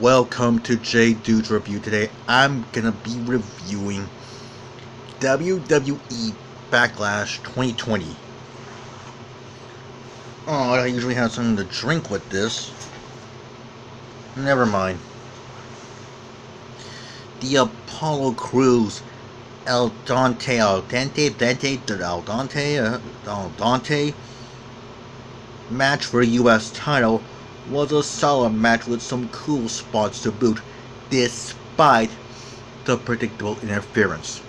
Welcome to J Dude's Review. Today I'm gonna be reviewing WWE Backlash 2020. Oh, I usually have something to drink with this. Never mind. The Apollo Crews El Dante El Dante Dante El Dante uh, El Dante match for US title was a solid match with some cool spots to boot, despite the predictable interference.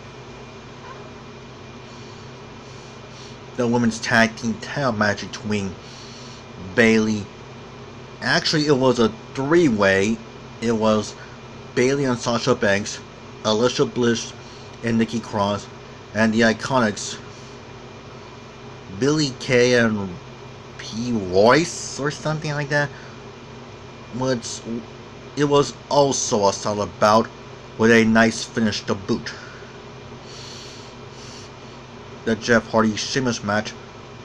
The women's tag team title match between Bayley. actually it was a three-way. It was Bayley and Sasha Banks, Alexa Bliss and Nikki Cross, and the Iconics, Billie Kay and P. Royce or something like that was it was also a solid bout with a nice finish to boot. The Jeff Hardy Sheamus match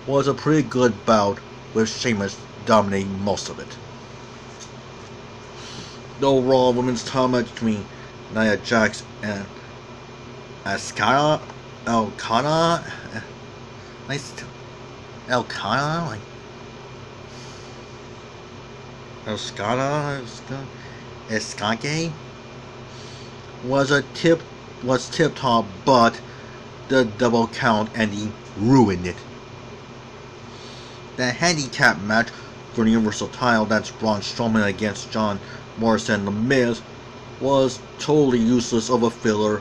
was a pretty good bout with Sheamus dominating most of it. The overall Women's title match between Nia Jax and Ascana Elkana nice Elkana like Escada, Escake was a tip was tip top, but the double count ending ruined it. The handicap match for the Universal title that's Braun Strowman against John Morrison The Miz was totally useless of a filler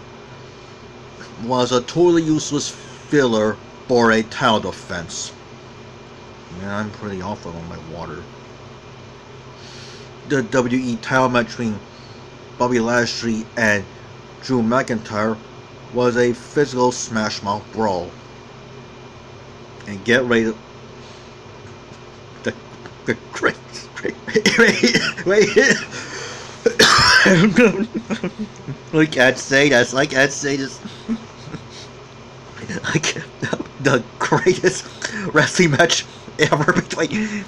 was a totally useless filler for a title defense. Man, I'm pretty awful on my water the WWE title match between Bobby Lashley and Drew McIntyre was a physical smash mouth brawl. And get ready the, the great, wait, wait. I can't say this. I say this. like the greatest wrestling match ever between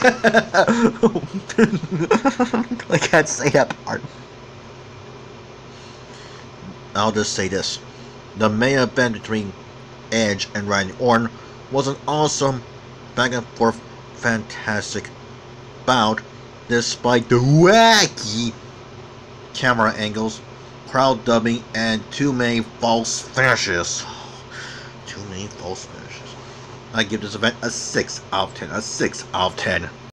I can't say that part. I'll just say this. The main event between Edge and Randy Orton was an awesome back and forth fantastic bout despite the wacky camera angles, crowd dubbing, and too many false finishes. Too many false finishes. I give this event a 6 out of 10. A 6 out of 10.